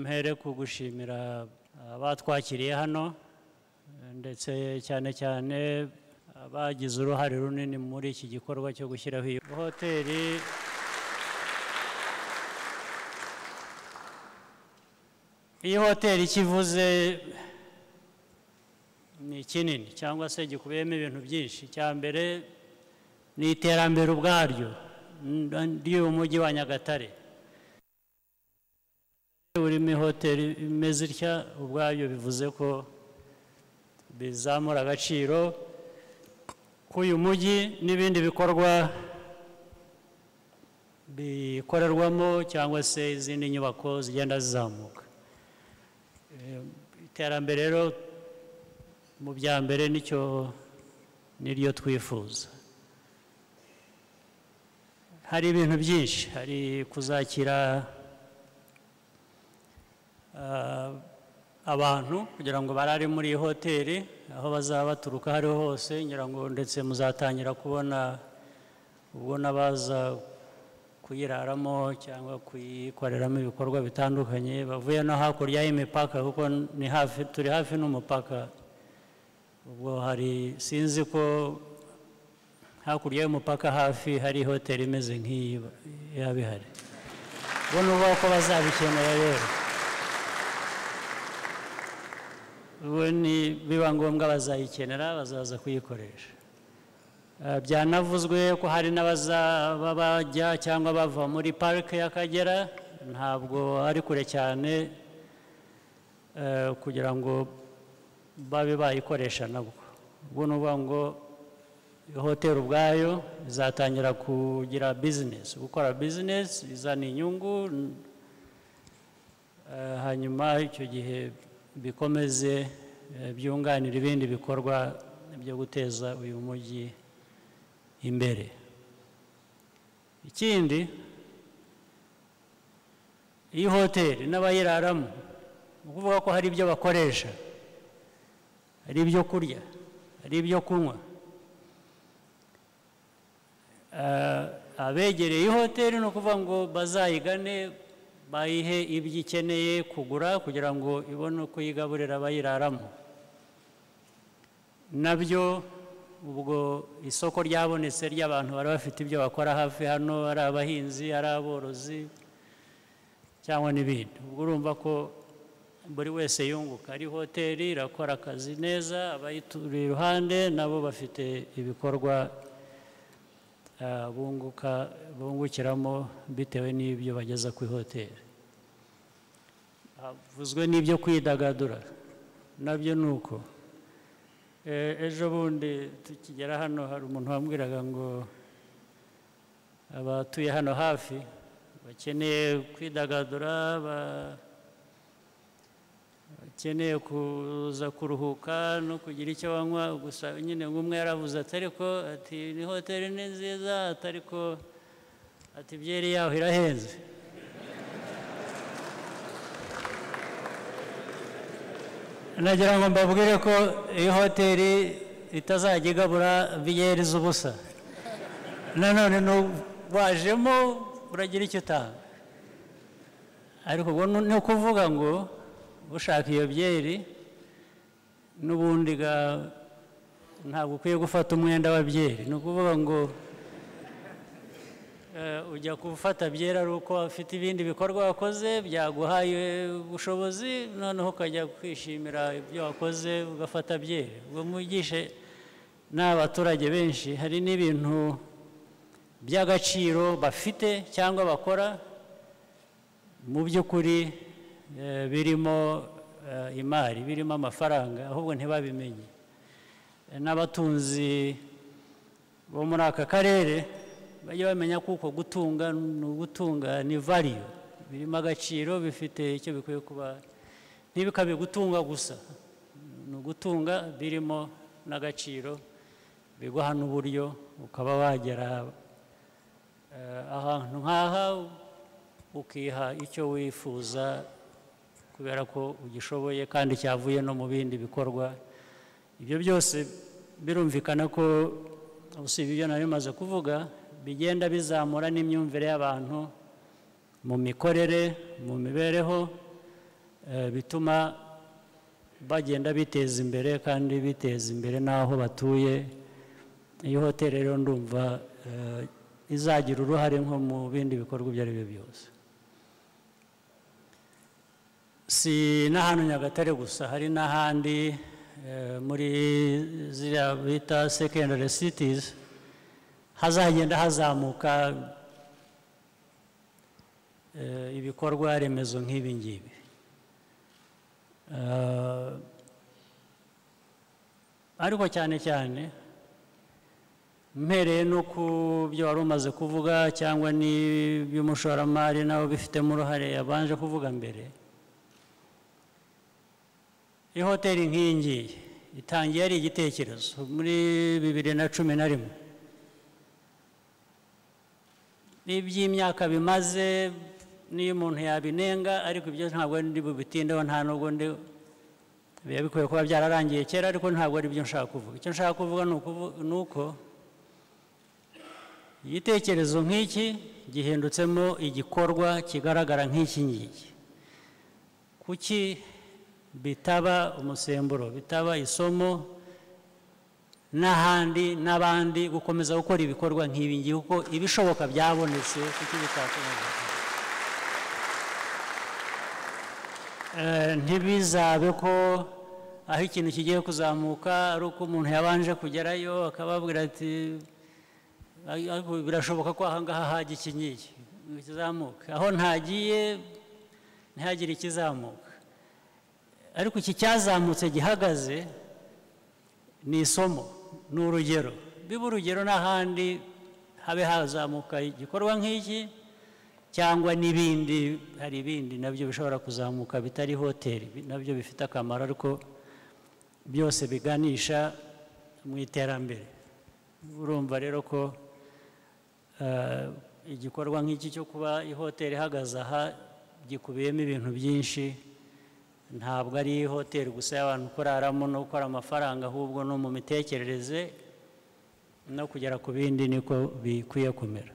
mpere ku gushimira abatwakiriye hano ndetse cyane cyane abagize uruhare runini muri iki gikorwa cyo gushyiraho iyi hoteli. Iyi hoteli ikivuze ni kinini cyangwa se gikubiyemo ibintu byinshi. Icya mbere ni iterambere ubwaryo. Ry'uyu mujyi wa nyagatare. Urimo ihoteli imeze itya? Ubwabyo bivuze ko bizamura agaciro k'uyu mujyi n'ibindi bikorwa bikorerwamo cyangwa se izindi nyubako zigenda zizamuka. Iterambere rero mu bya mbere ni cyo niryo twifuza. Hari ibintu byinshi. Hari kuzakira abantu kugira ngo barare muri iyi hoteli aho bazaba baturuka aho ariho hose ngira ngo ndetse muzatangira kubona ubwo n'abaza kuyiraramo cyangwa kuyikoreramo ibikorwa bitandukanye. Bavuye no hakurya y'imipaka kuko ni hafi turi hafi n'umupaka. Ubwo hari sinzi ko hakurya y'umupaka hafi hari hoteli imeze nk'iyi yaba ihari. Ubwo ni ko bazabikenera rero ubu ni biba ngombwa bazayikenera bazaza kuyikoresha. Byanavuzwe ko hari n'abazaba bajya cyangwa bava muri parike y'akagera ntabwo ari kure cyane kugira ngo babe bayikoresha nabwo. Ubwo ni ngo hoteli ubwayo izatangira kugira bizinesi gukora bizinesi izana inyungu hanyuma icyo gihe bikomeze byunganira ibindi bikorwa byo guteza uyu mujyi imbere. Ikindi iyi hoteli n'abayiraramo ni ukuvuga ko hari ibyo bakoresha hari ibyo kurya hari ibyo kunywa. Abegereye iyi hoteli ni ukuvuga ngo bazayigane bayihe ibyo ikeneye kugura kugira ngo ibone uko yigaburira abayiraramo na byo ubwo isoko ryabonetse ry'abantu bari bafite ibyo bakora hafi hano ari abahinzi ari aborozi cyangwa n'ibindi. Ubwo urumva ko buri wese yunguka. Ari hoteli irakora akazi neza abayituriye iruhande nabo bafite ibikorwa bunguka bungukiramo bitewe n'ibyo bageza ku hoteli. Havuzwe n'ibyo kwidagadura. Nabyo ni uko. Ejo bundi tukigera hano hari umuntu wambwiraga ngo abatuye hano hafi bakeneye kwidagadura bakeneye kuza kuruhuka no kugira icyo banywa. Gusa nyine nk'umwe yaravuze ati ariko ati ni hoteli ni nziza ati ariko ati byeri yaho irahenze nagira ngo mbabwire ko iyi hoteli itazajya igabura biyeri z'ubusa. Nanone wajemo uragira icyo utanga ariko ubwo ni ukuvuga ngo ushaka iyo byeri n'ubundi ntabwo ukwiye gufata umwenda wa byeri ni ukuvuga ngo ujya gufata byeri ari uko afite ibindi bikorwa wakoze byaguhaye ubushobozi noneho ukajya kwishimira ibyo wakoze ugafata byeri ubwo mwigishe n'abaturage benshi hari n'ibintu by'agaciro bafite cyangwa bakora mu by'ukuri birimo imari birimo amafaranga ahubwo ntibabimenye. N'abatunzi bo muri aka karere bajya bamenya kuko gutunga ni ugutunga ni variyo birimo agaciro bifite icyo bikwiye kuba. Ntibikabe gutunga gusa ni ugutunga birimo n'agaciro biguha n'uburyo ukaba wagera ahantu nk'aha ukiha icyo wifuza kubera ko ugishoboye kandi cyavuye no mu bindi bikorwa. Ibyo byose birumvikana ko usibye ibyo nari bimaze kuvuga. Bigenda bizamura n'imyumvire y'abantu mu mikorere mu mibereho eh, bituma bagenda biteza imbere kandi biteza imbere n'aho batuye. Iyi hoteli rero ndumva eh, izagira uruhare nko mu bindi bikorwa ibyo ari byo byose. Si na hano nyagatare gusa hari n'ahandi eh, muri ziriya bita secondary cities hazagenda hazamuka eh, ibikorwa remezo nk'ibi ngibi. Eh, ariko cyane cyane mpereye no ku byo wari umaze kuvuga cyangwa n'iby'umushoramari nawe bifitemo uruhare yabanje kuvuga mbere iyi hoteli nk'iyi ngiyi itangiye ari igitekerezo. Muri bibiri na cumi na rimwe n'iby'imyaka bimaze n'iyo umuntu yabinenga ariko ibyo ntabwo ndi bubitindeho nta nubwo ndi biba bikwiye kuba byararangiye kera ariko ntabwo ari byo nshaka kuvuga. Icyo nshaka kuvuga ni uko igitekerezo nk'iki gihindutsemo igikorwa kigaragara nk'iki ngiki. Kuki bitaba umusemburo bitaba isomo n'ahandi n'abandi gukomeza gukora ibikorwa nk'ibi ngibi kuko ibishoboka byabonetse kuki bitakomeza Eh, ntibizabe ko aho ikintu kigiye kuzamuka ari uko umuntu yabanje kugerayo akababwira ati "Ay- ariko birashoboka ko aha ngaha hajya iki ngiki kizamuka aho ntagiye ntihagire ikizamuka. Ariko iki cyazamutse gihagaze ni isomo. Ni urugero biba urugero n'ahandi habe hazamuka igikorwa nk'iki? Cyangwa n'ibindi hari ibindi na byo bishobora kuzamuka bitari hoteli na byo bifite akamaro ariko byose biganisha mu iterambere. Urumva rero ko eh, igikorwa nk'iki cyo kuba ihoteli ihagaze aha gikubiyemo ibintu byinshi ntabwo ari hoteli gusa y'abantu kuraramo no gukora amafaranga ahubwo no mu mitekerereze no kugera ku bindi niko bikwiye kumera.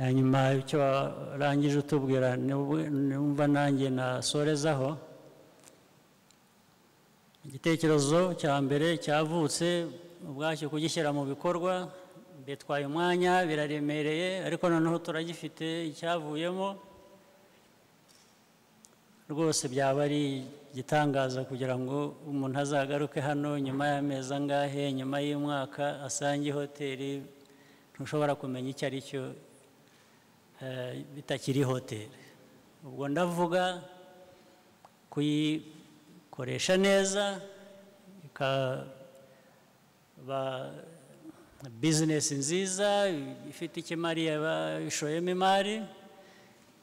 Hanyuma icyo warangije utubwira numva nanjye nasorezaho igitekerezo cya mbere cyavutse ubwacyo kugishyira mu bikorwa bitwaye umwanya biraremereye ariko noneho turagifite icyavuyemo. Rwose byaba ari igitangaza kugira ngo umuntu azagaruke hano nyuma y'amezi angahe nyuma y'umwaka asange hoteli ntushobora kumenya icyo ari cyo eh, bitakiri hoteli. Ubwo ndavuga kuyikoresha neza ikaba bizinesi nziza ifite ikimariye abishoyemo imari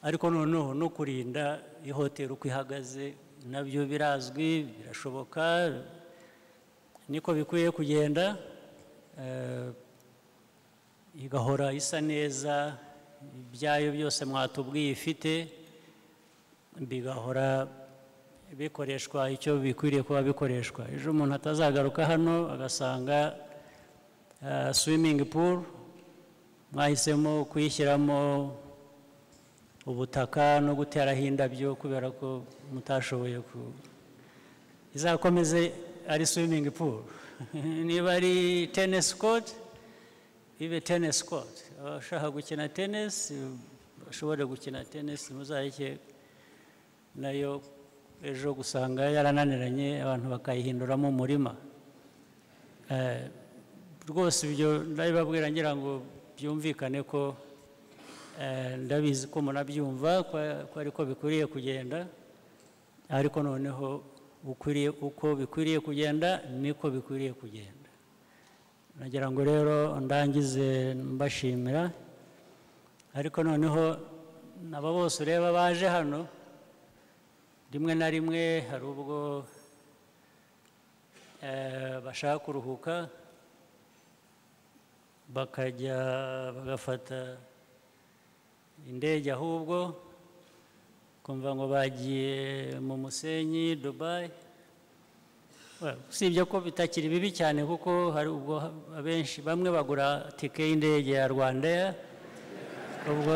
ariko noneho no kurinda ihoteli uko ihagaze na byo birazwi birashoboka niko bikwiye kugenda eh, igahora isa neza ibyayo byose mwatubwiye ifite bigahora bikoreshwa icyo bikwiriye kuba bikoreshwa. Ejo umuntu atazagaruka hano agasanga swimming pool mwahisemo kuyishyiramo ubutaka no guteraho indabyo kubera ko mutashoboye ku izakomeze ari swimming pool. Niba ari tennis court ibe tennis court. Abashaka gukina tennis bashobore gukina tennis muzayike na yo ejo gusanga yarananiranye abantu bakayihinduramo umurima Eh, rwose ibyo ndabibabwira ngira ngo byumvikane ko ndabizi ko munabyumva ko ko ariko bikwiriye kugenda ariko noneho uko bikwiriye kugenda niko bikwiriye kugenda. Nagira ngo rero ndangize mbashimira ariko noneho aba bose ureba baje hano rimwe na rimwe hari ubwo eh, bashaka kuruhuka bakajya bagafata indege ahubwo kumva ngo bagiye mu musenyi dubayi usibye ko bitakiri bibi cyane kuko hari ubwo abenshi bamwe bagura tike y'indege ya rwanda ubwo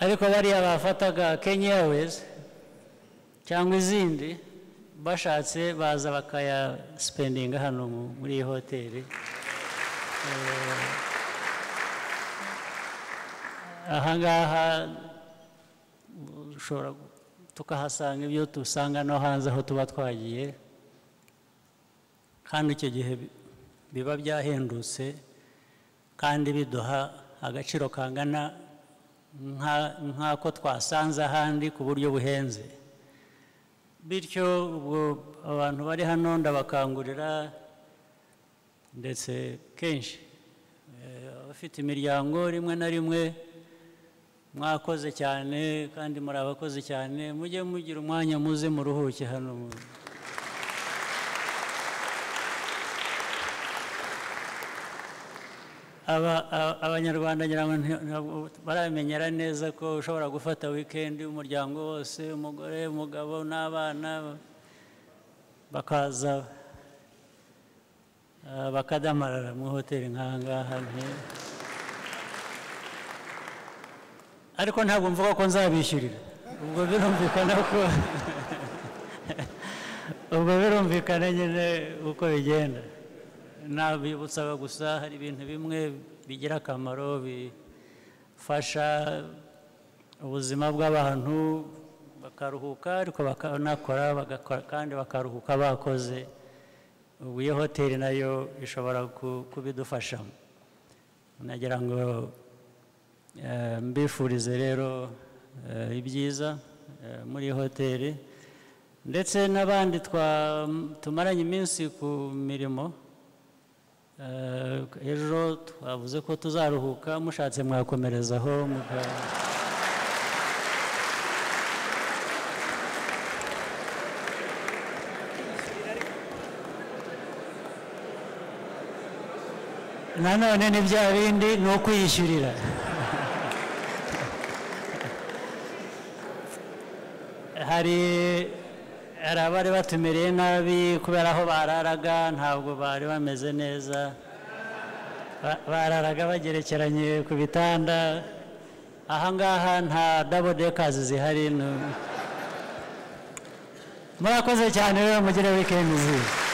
ariko bariya bafataga kenya airways cyangwa izindi bashatse baza bakayasipendinga hano mu- muri iyi hoteli. Ahangaha ushobora gu- tukahasanga ibyo dusanga no hanze aho tuba twagiye kandi icyo gihe bi- biba byahendutse kandi biduha agaciro kangana nka- nk'ako twasanze ahandi ku buryo buhenze. Bityo ubwo abantu bari hano ndabakangurira ndetse kenshi. Eh, abafite imiryango rimwe na rimwe mwakoze cyane kandi muri abakozi cyane mujye mugira umwanya muze muruhuke hano. Abanyarwanda baramenyera neza ko ushobora gufata wikendi umuryango wose umugore umugabo n'abana bakaza bakadamarara mu hoteli nk'aha ngaha nti- ariko ntabwo mvuga ko nzabishyurira. Ubwo birumvikana ko ubwo birumvikana nyine uko bigenda. Nabibutsaga gusa hari ibintu bimwe bigira akamaro bifasha ubuzima bw'abantu bakaruhuka ariko bakanakora kandi bakaruhuka bakoze. Ubu iyo hoteli na yo ishobora ku- kubidufashamo nagira ngo eh, mbifurize rero eh, ibyiza eh, muri hoteli ndetse n'abandi tumaranye iminsi ku mirimo ejo twavuze ko tuzaruhuka mushatse mwakomerezaho muka nanone ni bya bindi ni ukwiyishyurira hari abari batumereye nabi kubera aho bararaga ntabwo bari bameze neza. Ba- bararaga bagerekeranye ku bitanda. Ahangaha nta dabo dekazi zihari murakoze cyane rero mugire wikendi nziza.